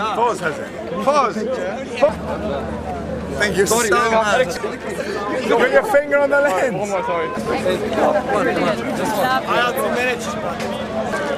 Pause has it. Pause. Thank you so much. Put your finger on the lens. One more, sorry. I have two minutes.